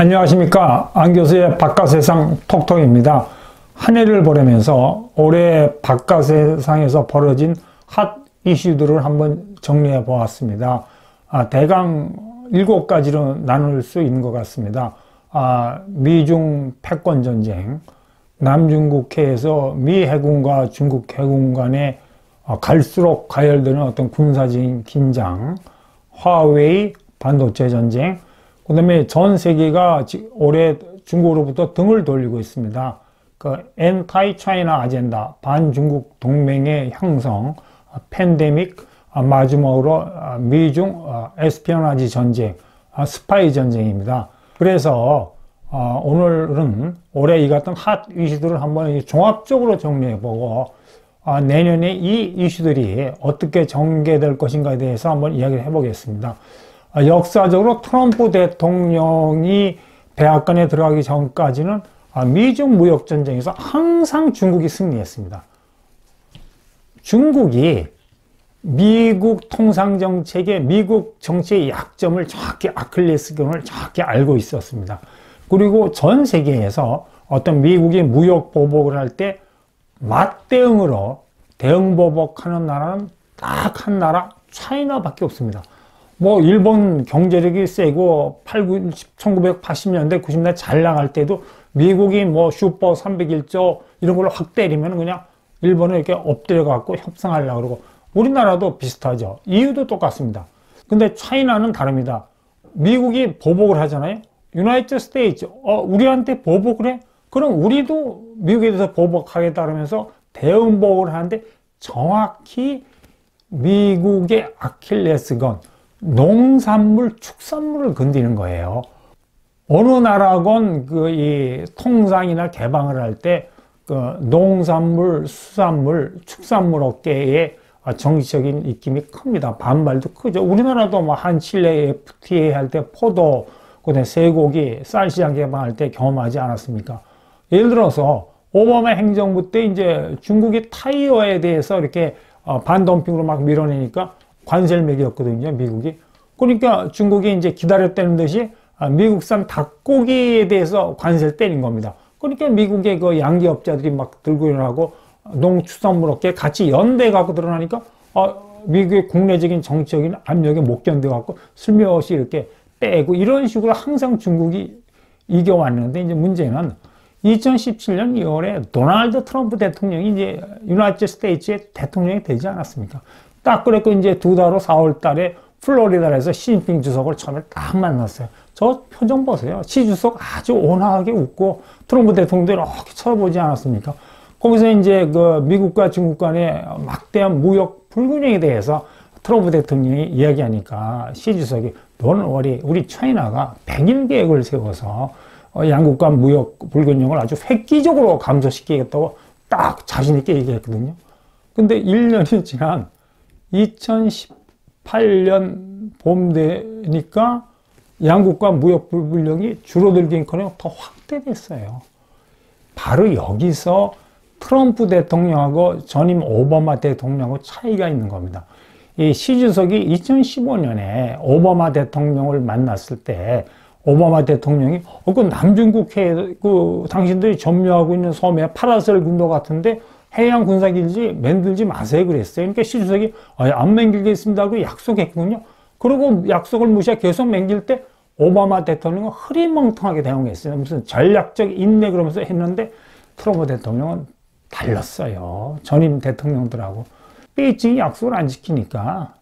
안녕하십니까. 안 교수의 바깥세상 톡톡입니다. 한 해를 보내면서 올해 바깥세상에서 벌어진 핫 이슈들을 한번 정리해 보았습니다. 아, 대강 일곱 가지로 나눌 수 있는 것 같습니다. 아, 미중 패권 전쟁 남중국해에서 미 해군과 중국 해군 간의 어, 갈수록 가열되는 어떤 군사적인 긴장 화웨이 반도체 전쟁 그 다음에 전 세계가 올해 중국으로부터 등을 돌리고 있습니다. 그 엔타이 차이나 아젠다, 반중국 동맹의 형성, 팬데믹, 마지막으로 미중 에스피어나지 전쟁, 스파이 전쟁입니다. 그래서 오늘은 올해 이 같은 핫 이슈들을 한번 종합적으로 정리해보고 내년에 이 이슈들이 어떻게 전개될 것인가에 대해서 한번 이야기를 해보겠습니다. 아, 역사적으로 트럼프 대통령이 백악관에 들어가기 전까지는 아, 미중 무역 전쟁에서 항상 중국이 승리했습니다. 중국이 미국 통상 정책의 미국 정치의 약점을 정확히 아클레스건을 정확히 알고 있었습니다. 그리고 전 세계에서 어떤 미국이 무역 보복을 할 때 맞대응으로 대응 보복하는 나라는 딱 한 나라 China밖에 없습니다. 뭐 일본 경제력이 세고 8, 9, 1980년대 90년대 잘 나갈 때도 미국이 뭐 슈퍼 301조 이런 걸로 확 때리면 그냥 일본을 이렇게 엎드려 갖고 협상하려고 그러고 우리나라도 비슷하죠. 이유도 똑같습니다. 근데 차이나는 다릅니다. 미국이 보복을 하잖아요. United States 어 우리한테 보복을 해? 그럼 우리도 미국에 대해서 보복하겠다 그러면서 대응 보복을 하는데 정확히 미국의 아킬레스건 농산물, 축산물을 건드리는 거예요. 어느 나라건 그 이 통상이나 개방을 할 때 그 농산물, 수산물, 축산물 업계에 정치적인 입김이 큽니다. 반발도 크죠. 우리나라도 뭐 한 칠레 FTA 할 때 포도, 그다음에 쇠고기, 쌀 시장 개방할 때 경험하지 않았습니까? 예를 들어서 오바마 행정부 때 이제 중국이 타이어에 대해서 이렇게 어, 반덤핑으로 막 밀어내니까 관세를 매겼거든요, 미국이. 그러니까 중국이 이제 기다렸다는 듯이 아, 미국산 닭고기에 대해서 관세를 때린 겁니다. 그러니까 미국의 그 양기업자들이 막 들고 일어나고 농축산물업계 같이 연대 갖고 드러나니까 어, 미국의 국내적인 정치적인 압력에 못 견뎌 갖고 슬며시 이렇게 빼고 이런 식으로 항상 중국이 이겨왔는데 이제 문제는 2017년 2월에 도널드 트럼프 대통령이 이제 유나이티드 스테이츠의 대통령이 되지 않았습니까? 딱 그랬고 이제 두 달 후 4월 달에 플로리다에서 시진핑 주석을 처음에 딱 만났어요. 저 표정 보세요. 시 주석 아주 온화하게 웃고 트럼프 대통령도 이렇게 쳐다보지 않았습니까? 거기서 이제 그 미국과 중국 간의 막대한 무역 불균형에 대해서 트럼프 대통령이 이야기하니까 시 주석이 너는 우리, 우리 차이나가 백일 계획을 세워서 어, 양국 간 무역 불균형을 아주 획기적으로 감소시키겠다고 딱 자신있게 얘기했거든요. 근데 1년이 지난 2018년 봄 되니까 양국과 무역 불균형이 줄어들긴커녕 더 확대됐어요. 바로 여기서 트럼프 대통령하고 전임 오바마 대통령하고 차이가 있는 겁니다. 이 시 주석이 2015년에 오바마 대통령을 만났을 때 오바마 대통령이 어, 그 남중국해 그 당신들이 점유하고 있는 섬에 파라셀 군도 같은데 해양 군사기지 만들지 마세요 그랬어요. 그러니까 시주석이 안 맹기겠습니다 하고 약속했거든요. 그리고 약속을 무시하고 계속 맹길 때 오바마 대통령은 흐리멍텅하게 대응했어요. 무슨 전략적 인내 그러면서 했는데 트럼프 대통령은 달랐어요. 전임 대통령들하고. 베이징이 약속을 안 지키니까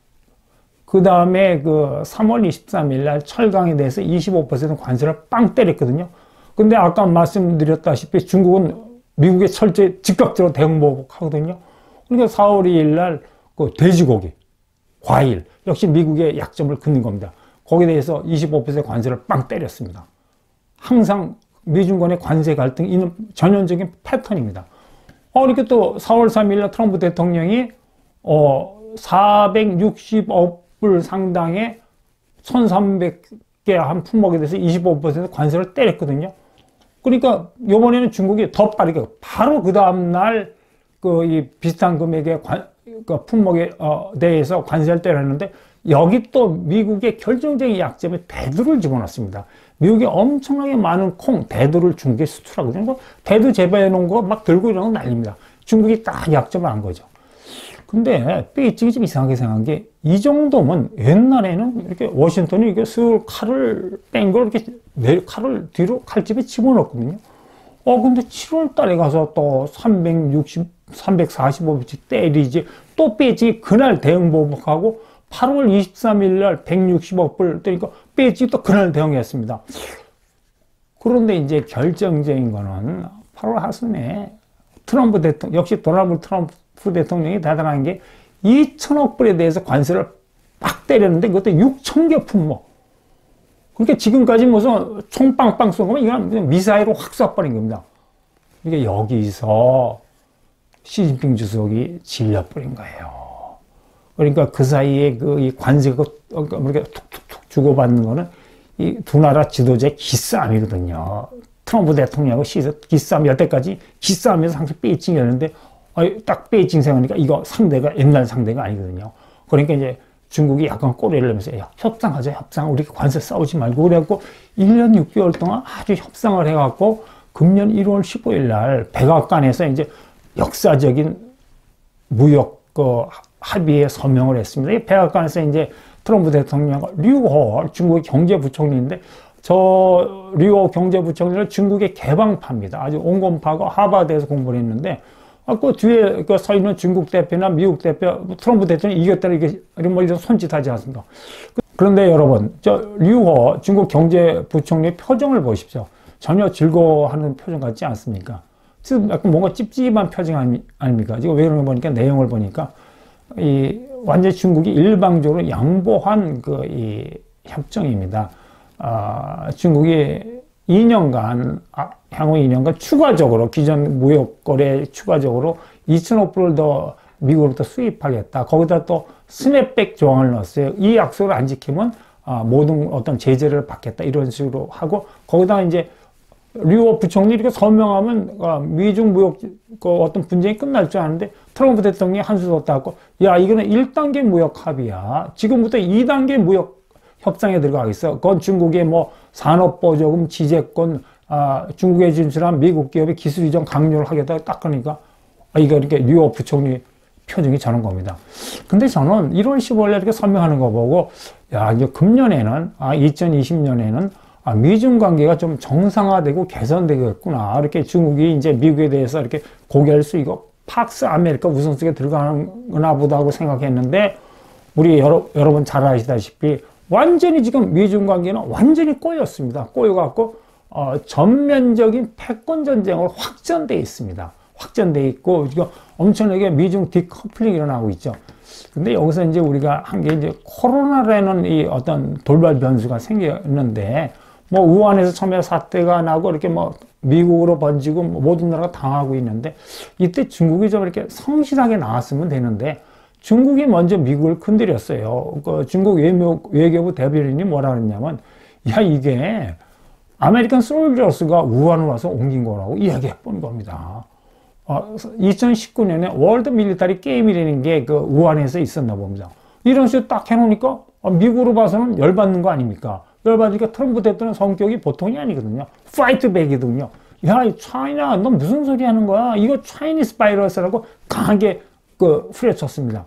그 다음에 그 3월 23일 날 철강에 대해서 25% 관세를 빵 때렸거든요. 근데 아까 말씀드렸다시피 중국은 미국의 철저히 즉각적으로 대응보복하거든요. 그러니까 4월 2일 날 그 돼지고기, 과일 역시 미국의 약점을 긋는 겁니다. 거기에 대해서 25% 관세를 빵 때렸습니다. 항상 미중 간의 관세 갈등이 전형적인 패턴입니다. 어, 이렇게 또 4월 3일 날 트럼프 대통령이 어, 460억 불 상당의 1,300개 한 품목에 대해서 25% 관세를 때렸거든요. 그러니까 요번에는 중국이 더 빠르게 바로 그 다음날 그 이 비슷한 금액의 관, 그 품목에 어, 대해서 관세를 때렸는데 여기 또 미국의 결정적인 약점에 대두를 집어넣습니다. 미국이 엄청나게 많은 콩, 대두를 중국에 수출하거든요. 뭐 대두 재배해 놓은 거 막 들고 이러는 거 난립니다. 중국이 딱 약점을 안 거죠. 근데 베이징이 좀 이상하게 생각한 게 이 정도면 옛날에는 이렇게 워싱턴이 이게 술 칼을 뺀 걸 이렇게 내 칼을 뒤로 칼집에 집어넣거든요. 어 근데 7월 달에 가서 또 360, 345불씩 때리지 또 베이징이 그날 대응 보복하고 8월 23일 날 160억 불 때니까 베이징이 또 그날 대응했습니다. 그런데 이제 결정적인 거는 8월 하순에 트럼프 대통령, 역시 도널드 트럼프 대통령이 대단한 게 2천억 불에 대해서 관세를 막 때렸는데 그것도 6천 개 품목. 그러니까 지금까지 무슨 총 빵빵 쏜 거면 이건 미사일로 확 쏴버린 겁니다. 그러니까 여기서 시진핑 주석이 질려버린 거예요. 그러니까 그 사이에 그 관세가 그러니까 툭툭툭 주고받는 거는 이 두 나라 지도자의 기싸움이거든요. 트럼프 대통령하고 시에서 기싸움 여태까지 기싸움에서 항상 베이징이었는데 딱 베이징 생각하니까 이거 상대가 옛날 상대가 아니거든요. 그러니까 이제 중국이 약간 꼬리를 내면서 야, 협상하자 협상 우리 관세 싸우지 말고 그래갖고 1년 6개월 동안 아주 협상을 해갖고 금년 1월 15일 날 백악관에서 이제 역사적인 무역 그 합의에 서명을 했습니다. 이 백악관에서 이제 트럼프 대통령과 류호 중국 경제부총리인데 저 류호 경제부총리는 중국의 개방파입니다. 아주 온건파고 하버드에서 공부를 했는데 아, 그 뒤에 그 서 있는 중국 대표나 미국 대표, 뭐 트럼프 대통령이 이겼다 이게 뭐 이런 손짓하지 않습니까? 그런데 여러분, 저 류호 중국 경제부총리 표정을 보십시오. 전혀 즐거워하는 표정 같지 않습니까? 약간 뭔가 찝찝한 표정 아닙니까? 지금 왜 그런가 보니까 내용을 보니까 이 완전 중국이 일방적으로 양보한 그 이 협정입니다. 아, 중국이 2년간 아, 향후 2년간 추가적으로 기존 무역 거래 추가적으로 2천억 불을 더 미국으로부터 수입하겠다. 거기다 또 스냅백 조항을 넣었어요. 이 약속을 안 지키면 아, 모든 어떤 제재를 받겠다 이런 식으로 하고 거기다 이제 류호 부총리 이렇게 서명하면 아, 미중 무역 그 어떤 분쟁이 끝날 줄 아는데 트럼프 대통령이 한수 뒀다 하고 야 이거는 1단계 무역 합의야. 지금부터 2단계 무역 협상에 들어가겠어. 그건 중국의 뭐 산업보조금, 지재권, 아, 중국에 진출한 미국 기업의 기술 이전 강요를 하겠다 딱 그러니까 아, 이거 이렇게 류허 부총리 표정이 저런 겁니다. 근데 저는 1월 15일에 이렇게 설명하는 거 보고 야 이제 금년에는 아 2020년에는 아, 미중 관계가 좀 정상화되고 개선되겠구나. 이렇게 중국이 이제 미국에 대해서 이렇게 고개를 숙이고 팍스 아메리카 우산 속에 들어가나 보다 하고 생각했는데 우리 여러, 여러분 잘 아시다시피 완전히 지금 미중 관계는 완전히 꼬였습니다. 꼬여갖고 어, 전면적인 패권 전쟁으로 확전돼 있습니다. 확전돼 있고 지금 엄청나게 미중 디커플링이 일어나고 있죠. 근데 여기서 이제 우리가 한 게 이제 코로나라는 이 어떤 돌발 변수가 생겼는데 뭐 우한에서 처음에 사태가 나고 이렇게 뭐 미국으로 번지고 뭐 모든 나라가 당하고 있는데 이때 중국이 좀 이렇게 성실하게 나왔으면 되는데 중국이 먼저 미국을 건드렸어요. 그 중국 외무, 외교 부 대변인이 뭐라 그랬냐면, 야, 이게 American soldiers가 우한으로 와서 옮긴 거라고 이야기해 본 겁니다. 어, 2019년에 World Military Game이라는 게 그 우한에서 있었나 봅니다. 이런 식으로 딱 해놓으니까 어, 미국으로 봐서는 열받는 거 아닙니까? 열받으니까 트럼프 대통령 성격이 보통이 아니거든요. fight back이거든요. 야, China, 너 무슨 소리 하는 거야? 이거 차이니스 바이러스라고 강하게 그 후려쳤습니다.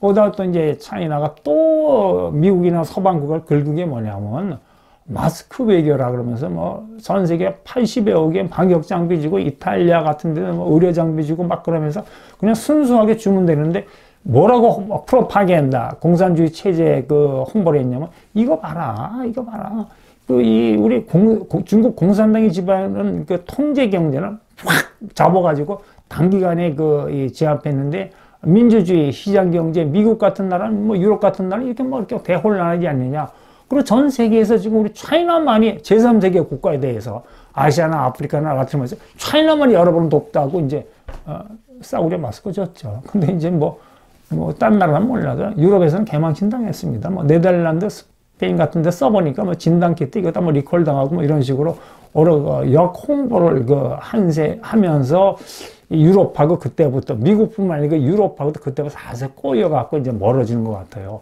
거기다 또 이제 차이나가 또 미국이나 서방국을 긁은 게 뭐냐면 마스크 외교라 그러면서 뭐 전 세계 80여 억의 방역 장비 주고 이탈리아 같은 데는 뭐 의료 장비 주고 막 그러면서 그냥 순수하게 주면 되는데 뭐라고 프로파겐다 공산주의 체제 그 홍보를 했냐면 이거 봐라 이거 봐라. 그 이 우리 공, 중국 공산당이 지배하는 그 통제 경제는 확 잡아가지고 단기간에 그 제압했는데 민주주의, 시장 경제, 미국 같은 나라는 뭐 유럽 같은 나라는 이렇게 뭐 이렇게 대혼란하지 않느냐. 그리고 전 세계에서 지금 우리 차이나만이 제3세계 국가에 대해서 아시아나 아프리카나 라틴어에서 차이나만이 여러 번 돕다고 이제 어, 싸우려 마스크 줬죠. 근데 이제 뭐, 뭐, 딴 나라는 몰라도 유럽에서는 개망신 당했습니다. 뭐, 네덜란드, 스페인 같은 데 써보니까 뭐, 진단 키트 이거 다 뭐 리콜 당하고 뭐 이런 식으로 여러 역 홍보를 그 한세 하면서 유럽하고 그때부터 미국뿐만 아니라 유럽하고도 그때부터 사실 꼬여갖고 이제 멀어지는 것 같아요.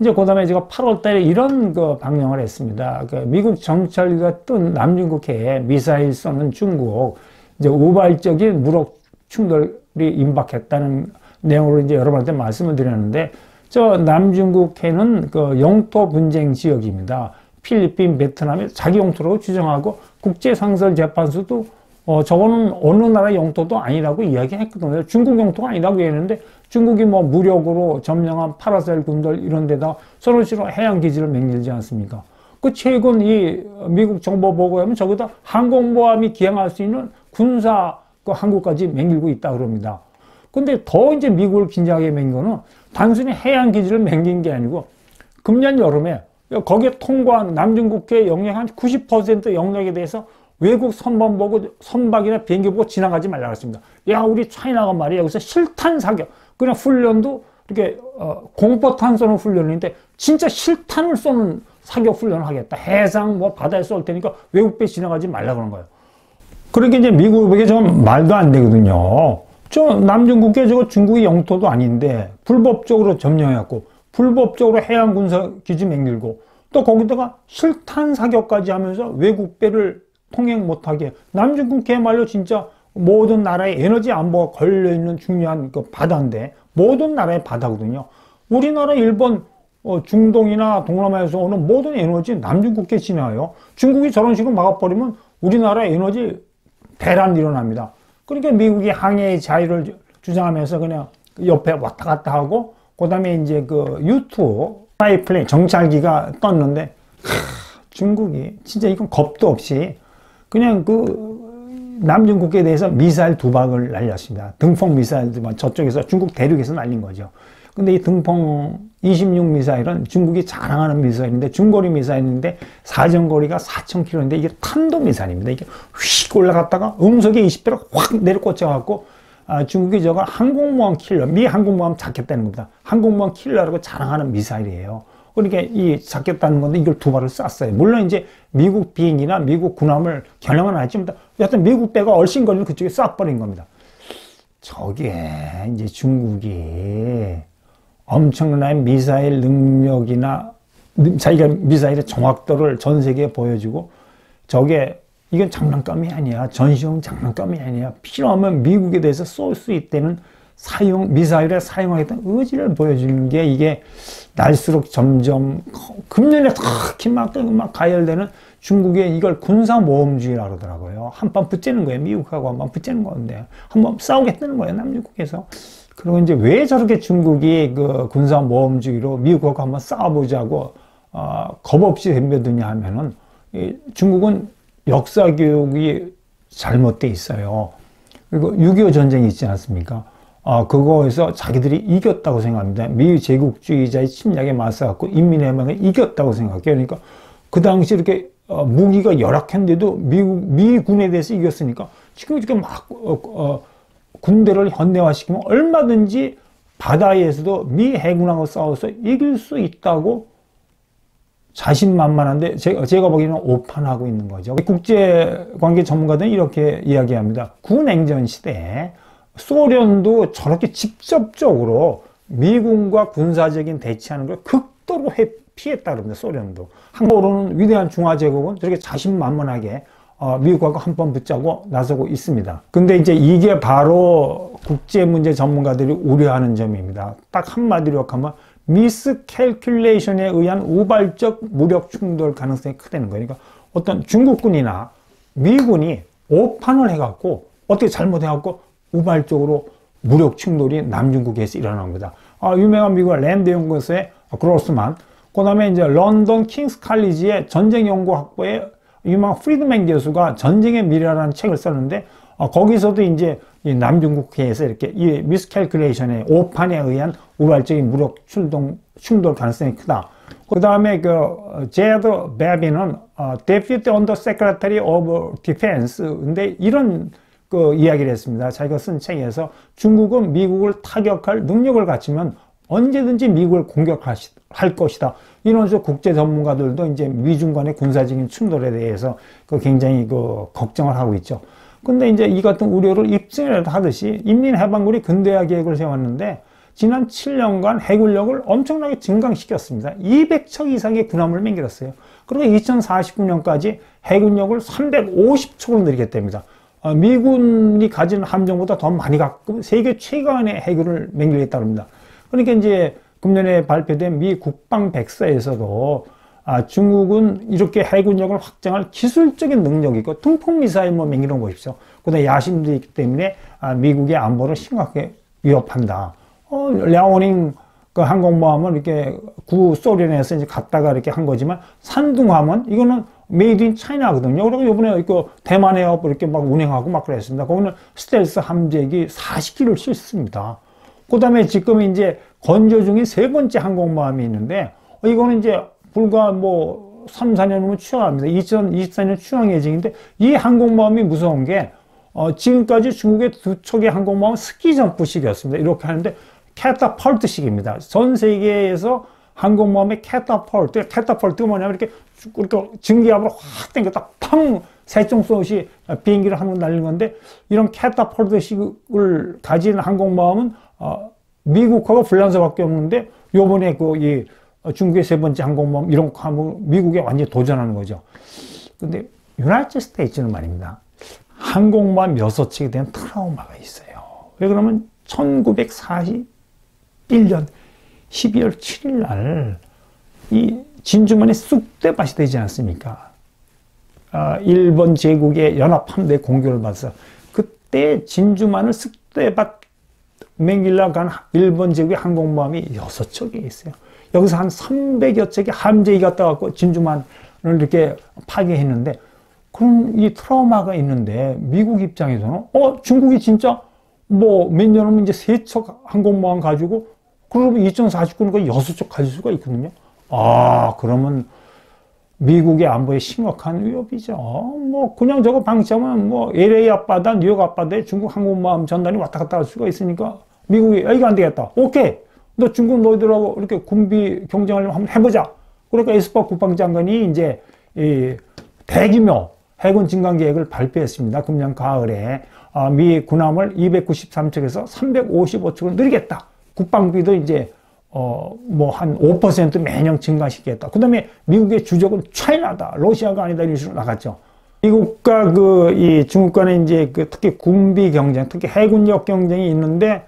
이제 그 다음에 제가 8월 달에 이런 그 방영을 했습니다. 그 미국 정찰기가 뜬 남중국해에 미사일 쏘는 중국, 이제 우발적인 무력 충돌이 임박했다는 내용으로 이제 여러분한테 말씀을 드렸는데, 저 남중국해는 그 영토 분쟁 지역입니다. 필리핀, 베트남이 자기 영토라고 주장하고 국제상설재판소도 어, 저거는 어느 나라 영토도 아니라고 이야기했거든요. 중국 영토가 아니라고 했는데 중국이 뭐 무력으로 점령한 파라셀 군들 이런 데다 서로 서로 해양 기지를 맹일지 않습니까? 그 최근 이 미국 정보 보고에 하면 저기다 항공모함이 기항할 수 있는 군사 그 항구까지 맹일고 있다 그럽니다. 근데 더 이제 미국을 긴장하게 맹 거는 단순히 해양 기지를 맹긴 게 아니고 금년 여름에 거기에 통과한 남중국해 영역 한 90% 영역에 대해서 외국 선박 보고 선박이나 비행기 보고 지나가지 말라 그랬습니다. 야 우리 차이나가 말이야 여기서 실탄 사격 그냥 훈련도 이렇게 어, 공포탄 쏘는 훈련인데 진짜 실탄을 쏘는 사격 훈련을 하겠다. 해상 뭐 바다에 쏠 테니까 외국 배 지나가지 말라 그런 거예요. 그러니까 이제 미국에게 좀 말도 안 되거든요. 저 남중국해 저거 중국의 영토도 아닌데 불법적으로 점령했고 불법적으로 해양 군사 기지 맹밀고 또 거기다가 실탄 사격까지 하면서 외국 배를 통행 못하게 남중국해말로 진짜 모든 나라의 에너지 안보가 걸려있는 중요한 그 바다인데 모든 나라의 바다거든요. 우리나라, 일본, 어, 중동이나 동남아에서 오는 모든 에너지 남중국해 지나요. 중국이 저런 식으로 막아버리면 우리나라 에너지 대란 일어납니다. 그러니까 미국이 항해의 자유를 주장하면서 그냥 옆에 왔다 갔다 하고 그 다음에 이제 그 U-2 spy plane 정찰기가 떴는데 하, 중국이 진짜 이건 겁도 없이 그냥 그 남중국해에 대해서 미사일 두 방을 날렸습니다. 둥펑 미사일 두 방, 저쪽에서 중국 대륙에서 날린 거죠. 근데 이 둥펑 26 미사일은 중국이 자랑하는 미사일인데 중거리 미사일인데 사정거리가 4,000km인데 이게 탄도 미사일입니다. 이게 휙 올라갔다가 음속에 20배로 확 내려 꽂혀 갖고 아, 중국이 저거 항공모함 킬러, 미 항공모함 잡겠다는 겁니다. 항공모함 킬러라고 자랑하는 미사일이에요. 그러니까 이 잡겠다는 건데 이걸 두 발을 쐈어요. 물론 이제 미국 비행기나 미국 군함을 겨냥은 하지만 여하튼 미국 배가 얼씬거리는 그쪽에 쏴버린 겁니다. 저게 이제 중국이 엄청난 미사일 능력이나 자기가 미사일의 정확도를 전 세계에 보여주고 저게 이건 장난감이 아니야. 전시용 장난감이 아니야. 필요하면 미국에 대해서 쏠 수 있다는 사용, 미사일에 사용하겠다는 의지를 보여주는 게 이게 날수록 점점 금년에 특히 막, 막 가열되는 중국의 이걸 군사모험주의라 그러더라고요. 한 번 붙이는 거예요. 미국하고 한 번 붙이는 건데. 한 번 싸우겠다는 거예요. 남중국에서. 그리고 이제 왜 저렇게 중국이 그 군사모험주의로 미국하고 한번 싸워보자고, 어, 겁 없이 덤벼드냐 하면은, 중국은 역사 교육이 잘못돼 있어요. 그리고 6.25 전쟁이 있지 않습니까? 아, 그거에서 자기들이 이겼다고 생각합니다. 미 제국주의자의 침략에 맞서갖고 인민해방을 이겼다고 생각해요. 그러니까 그 당시 이렇게 어, 무기가 열악했는데도 미국, 미군에 대해서 이겼으니까 지금 이렇게 막, 어, 어, 군대를 현대화시키면 얼마든지 바다에서도 미 해군하고 싸워서 이길 수 있다고 자신만만한데 제가, 제가 보기에는 오판하고 있는 거죠. 국제관계 전문가들은 이렇게 이야기합니다. 구냉전 시대에 소련도 저렇게 직접적으로 미군과 군사적인 대치하는 걸 극도로 피했다 그럽니다. 소련도. 한국으로는 위대한 중화제국은 저렇게 자신만만하게 어, 미국하고 한 번 붙자고 나서고 있습니다. 근데 이제 이게 바로 국제 문제 전문가들이 우려하는 점입니다. 딱 한마디로 하면 miscalculation에 의한 우발적 무력 충돌 가능성이 크다는 거예요. 그러니까 어떤 중국군이나 미군이 오판을 해갖고 어떻게 잘못해갖고 우발적으로 무력 충돌이 남중국에서 일어납니다. 아, 유명한 미국 랜드 연구소의 그로스만, 그 다음에 이제 런던 킹스 칼리지의 전쟁 연구 학부의 유명한 프리드맨 교수가 전쟁의 미래라는 책을 썼는데, 어, 거기서도 이제 이 남중국해에서 이렇게 이 miscalculation의 오판에 의한 우발적인 무력 충동, 충돌 가능성이 크다. 그 다음에 그 제드 베비는 어, Deputy Under Secretary of Defense인데 이런 그 이야기를 했습니다. 자기가 쓴 책에서 중국은 미국을 타격할 능력을 갖추면 언제든지 미국을 공격할 것이다. 이런 식 국제 전문가들도 이제 미중 간의 군사적인 충돌에 대해서 그 굉장히 그 걱정을 하고 있죠. 근데 이제 이 같은 우려를 입증을 하듯이 인민해방군이 근대화 계획을 세웠는데 지난 7년간 해군력을 엄청나게 증강시켰습니다. 200척 이상의 군함을 맹길었어요. 그리고 2049년까지 해군력을 350척으로 늘리겠답니다. 어, 미군이 가진 함정보다 더 많이 갖고 세계 최강의 해군을 맹기겠다고 합니다. 그러니까 이제 금년에 발표된 미 국방 백서에서도 아, 중국은 이렇게 해군력을 확장할 기술적인 능력이 있고 통풍 미사일 뭐 맹기는 보십시오. 그다음에 야심도 있기 때문에 아, 미국의 안보를 심각하게 위협한다. 어, 랴오닝 그 항공모함은 이렇게 구 소련에서 이제 갔다가 이렇게 한 거지만 산둥함은 이거는 made in China거든요. 그리고 이번에 이거 대만 해역 이렇게 막 운행하고 막 그랬습니다. 거기는 스텔스 함재기 40기를 싣습니다. 그 다음에 지금 이제 건조 중인 세 번째 항공모함이 있는데 이거는 이제 불과 뭐 3, 4년 후면 취항합니다. 2024년 취항 예정인데 이 항공모함이 무서운 게 어, 지금까지 중국의 두 척의 항공모함은 스키 점프식이었습니다. 이렇게 하는데 catapult식입니다. 전 세계에서 항공모함의 catapult, catapult가 뭐냐면 이렇게 이렇게 증기압으로 확 당겨 딱팡 세종 쏘시 비행기를 한번 날린 건데 이런 catapult식을 가진 항공모함은 어, 미국하고 불란서밖에 없는데 요번에 그이 중국의 세 번째 항공모함 이런 거 하면 미국에 완전히 도전하는 거죠. 근데 유나이티드 스테이츠는 말입니다. 항공모함 여섯 척에 대한 트라우마가 있어요. 왜 그러면 1941년 12월 7일 날 이 진주만이 쑥대밭이 되지 않습니까? 아, 일본 제국의 연합함대 공격을 받아서 그때 진주만을 쑥대밭 맹길라 간 일본 제국의 항공모함이 여섯 척이 있어요. 여기서 한 300여 척의 함재기 갔다 갖고 진주만을 이렇게 파괴했는데 그럼 이 트라우마가 있는데 미국 입장에서는 어 중국이 진짜 뭐 몇 년 후면 이제 세척 항공모함 가지고 그러면 2049년까지 여섯 척 가질 수가 있거든요. 아 그러면 미국의 안보에 심각한 위협이죠. 뭐 그냥 저거 방치하면 뭐 LA 앞바다, 뉴욕 앞바다에 중국 항공모함 전단이 왔다 갔다 할 수가 있으니까 미국이 야, 이거 안 되겠다. 오케이. 너 중국 너희들하고 이렇게 군비 경쟁하려면 한번 해보자. 그러니까 에스파 국방장관이 이제 이 대규모 해군 증강 계획을 발표했습니다. 금년 가을에 아, 미 군함을 293척에서 355척을 늘리겠다. 국방비도 이제 어, 뭐, 한 5% 매년 증가시키겠다. 그 다음에 미국의 주적은 차이나다. 러시아가 아니다. 이런 식으로 나갔죠. 미국과 그, 이 중국 간에 이제 그 특히 군비 경쟁, 특히 해군력 경쟁이 있는데,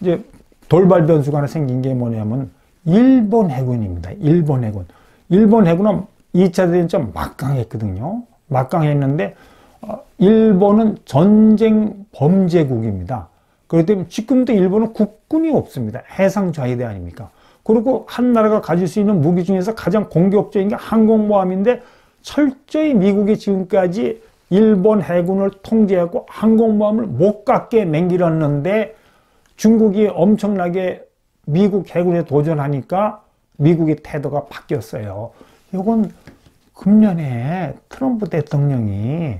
이제 돌발 변수가 하나 생긴 게 뭐냐면, 일본 해군입니다. 일본 해군. 일본 해군은 2차 대전 좀 막강했거든요. 막강했는데 어, 일본은 전쟁 범죄국입니다. 그렇기 때문에 지금도 일본은 국군이 없습니다. 해상 좌위대 아닙니까? 그리고 한 나라가 가질 수 있는 무기 중에서 가장 공격적인 게 항공모함인데 철저히 미국이 지금까지 일본 해군을 통제하고 항공모함을 못 갖게 맹길었는데 중국이 엄청나게 미국 해군에 도전하니까 미국의 태도가 바뀌었어요. 이건 금년에 트럼프 대통령이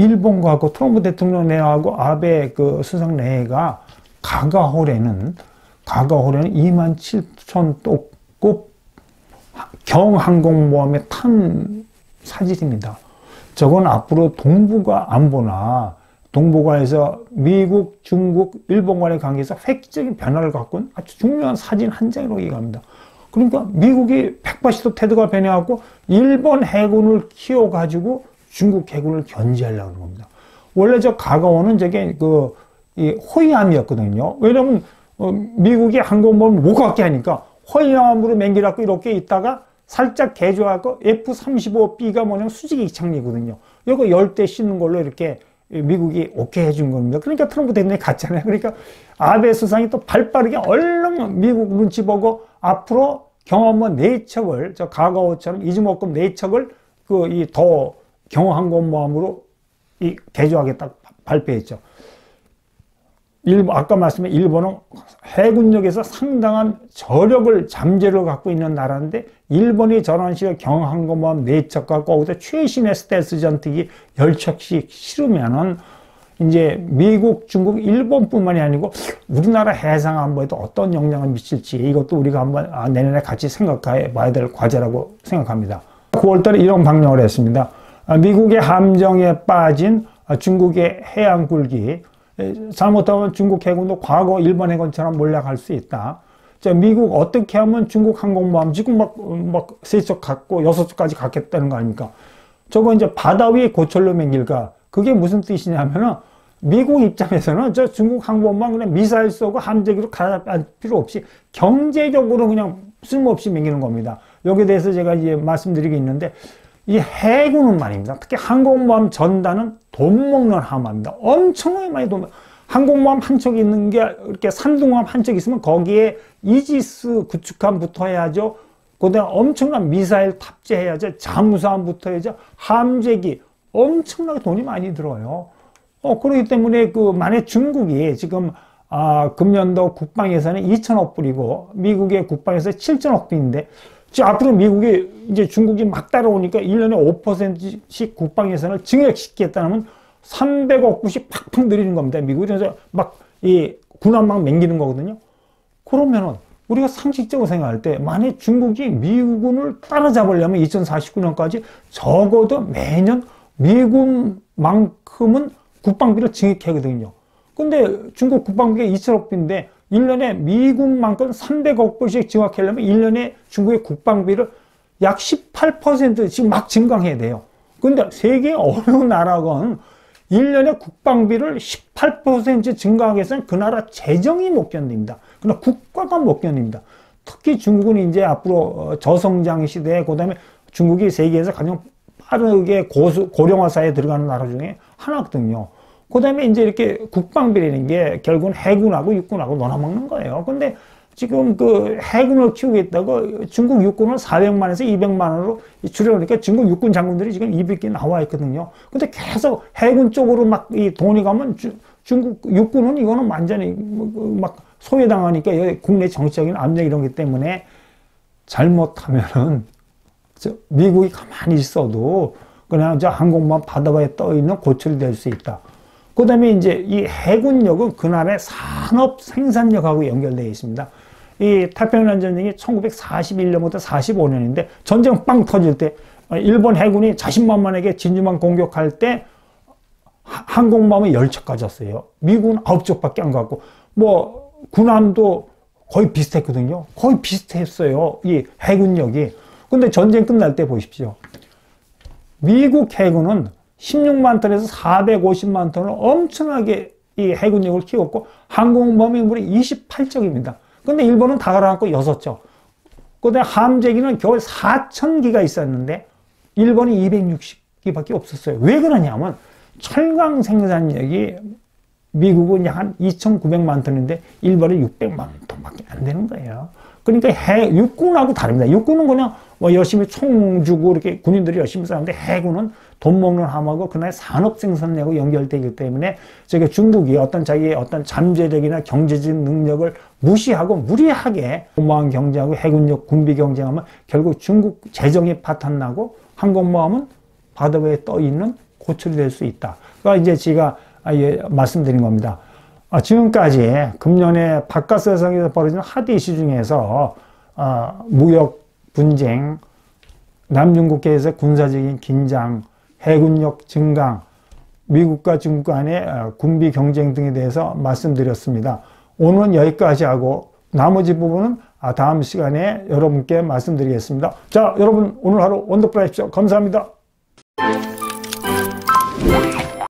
일본과고 트럼프 대통령 내하고 아베 그 수상 내가 가가홀에는 가가홀에는 2만 7천 또급 경항공모함에 탄 사진입니다. 저건 앞으로 동북아 안보나 동북아에서 미국, 중국, 일본 간의 관계에서 획기적인 변화를 갖고 온 아주 중요한 사진 한 장이라고 얘기합니다. 그러니까 미국이 180도 태도가 변해갖고 일본 해군을 키워가지고 중국 해군을 견제하려고 하는 겁니다. 원래 저 가가오는 저게 그, 이 호위함이었거든요. 왜냐면, 어, 미국이 항공모함을 못 갖게 하니까 호위함으로 맹기라고 이렇게 있다가 살짝 개조하고 F-35B가 뭐냐면 수직 이착리거든요. 이거 열대 싣는 걸로 이렇게 미국이 오케이 해준 겁니다. 그러니까 트럼프 대통령이 갔잖아요. 그러니까 아베 수상이 또 발빠르게 얼른 미국 눈치 보고 앞으로 경험원 네 척을 저 가가오처럼 이즈모급 네 척을 그 이 더 경항공모함으로 이 개조하겠다 발표했죠. 일본, 아까 말씀한 일본은 해군력에서 상당한 저력을 잠재를 갖고 있는 나라인데 일본이 저런 식의 경항공모함 4척 갖고 거기서 최신의 스텔스 전투기 10척씩 실으면은 이제 미국, 중국, 일본뿐만이 아니고 우리나라 해상 안보에도 어떤 영향을 미칠지 이것도 우리가 한번 아, 내년에 같이 생각해 봐야 될 과제라고 생각합니다. 9월달에 이런 방영을 했습니다. 아, 미국의 함정에 빠진 중국의 해양 굴기 잘못하면 중국 해군도 과거 일본 해군처럼 몰락할 수 있다. 자, 미국 어떻게 하면 중국 항공모함 지금 막, 막, 세척 갖고 여섯 척까지 갖겠다는 거 아닙니까? 저거 이제 바다 위에 고철로 맹길까? 그게 무슨 뜻이냐면은 미국 입장에서는 저 중국 항공모함 그냥 미사일 쏘고 함재기로 갈아할 필요 없이 경제적으로 그냥 쓸모없이 맹기는 겁니다. 여기에 대해서 제가 이제 말씀드리고 있는데 이 해군은 말입니다. 특히 항공모함 전단은 돈 먹는 함합니다. 엄청나게 많이 돈, 항공모함 한척 있는 게 이렇게 산둥함 한척 있으면 거기에 이지스 구축함 붙어야죠. 그다음 엄청난 미사일 탑재해야죠. 잠수함 붙어야죠. 함재기 엄청나게 돈이 많이 들어요. 어 그렇기 때문에 그 만약 중국이 지금 아 금년도 국방 예산이 2천억 불이고 미국의 국방 예산이 7천억 불인데 지금 앞으로 미국이 이제 중국이 막 따라오니까 1년에 5%씩 국방 예산을 증액시키겠다는 300억 불씩 팍팍 늘리는 겁니다. 미국이 그래서 막 이 군함 막 맹기는 거거든요. 그러면은 우리가 상식적으로 생각할 때 만약 중국이 미군을 따라잡으려면 2049년까지 적어도 매년 미군만큼은 국방비를 증액하거든요. 근데 중국 국방비가 2천억 불인데 1년에 미군만큼 300억 불씩 증액하려면 1년에 중국의 국방비를 약 18% 지금 막 증강해야 돼요. 근데 세계 어느 나라건 1년에 국방비를 18% 증가하기 위해서는 그 나라 재정이 못 견딥니다. 그러나 국가가 못 견딥니다. 특히 중국은 이제 앞으로 어, 저성장 시대에 그 다음에 중국이 세계에서 가장 빠르게 고수, 고령화사에 들어가는 나라 중에 하나거든요. 그 다음에 이제 이렇게 국방비라는 게 결국은 해군하고 육군하고 놀아먹는 거예요. 근데 지금 그 해군을 키우겠다고 중국 육군을 400만에서 200만원으로 줄여놓으니까 중국 육군 장군들이 지금 200개 나와 있거든요. 근데 계속 해군 쪽으로 막 이 돈이 가면 주, 중국 육군은 이거는 완전히 뭐막 소외당하니까 국내 정치적인 압력 이런 것 때문에 잘못하면은 미국이 가만히 있어도 그냥 저 항공모함 바다에 떠 있는 고철이 될 수 있다. 그 다음에 이제 이 해군력은 그날의 산업 생산력하고 연결되어 있습니다. 이 태평양 전쟁이 1941년부터 45년인데 전쟁 빵 터질 때 일본 해군이 자신만만하게 진주만 공격할 때 항공모함이 10척 가졌어요. 미국은 9척밖에 안 갖고 뭐 군함도 거의 비슷했거든요. 거의 비슷했어요. 이 해군력이. 근데 전쟁 끝날 때 보십시오. 미국 해군은 16만 톤에서 450만 톤을 엄청나게 이 해군력을 키웠고 항공모함의 무려 28척입니다. 근데 일본은 다 갈아앉고 6척. 그다음에 함재기는 겨우 4,000기가 있었는데 일본이 260기밖에 없었어요. 왜 그러냐면 철강 생산력이 미국은 약 한 2,900만 톤인데 일본은 600만 톤밖에 안 되는 거예요. 그러니까 해, 육군하고 다릅니다. 육군은 그냥 뭐 열심히 총 주고 이렇게 군인들이 열심히 싸는데 해군은 돈 먹는 함하고 그날 산업 생산력하고 연결되기 때문에 저게 중국이 어떤 자기의 어떤 잠재력이나 경제적 능력을 무시하고 무리하게 공무원 경쟁하고 해군력 군비 경쟁하면 결국 중국 재정이 파탄나고 항공모함은 바다 위에 떠 있는 고철이 될 수 있다. 그러니까 이제 제가 예, 말씀드린 겁니다. 아, 지금까지 금년에 바깥 세상에서 벌어진 하드 이슈 중에서 아, 무역 분쟁, 남중국해에서 군사적인 긴장, 해군력 증강, 미국과 중국 간의 아, 군비 경쟁 등에 대해서 말씀드렸습니다. 오늘은 여기까지 하고 나머지 부분은 아, 다음 시간에 여러분께 말씀드리겠습니다. 자, 여러분 오늘 하루 원더풀 하십시오. 감사합니다.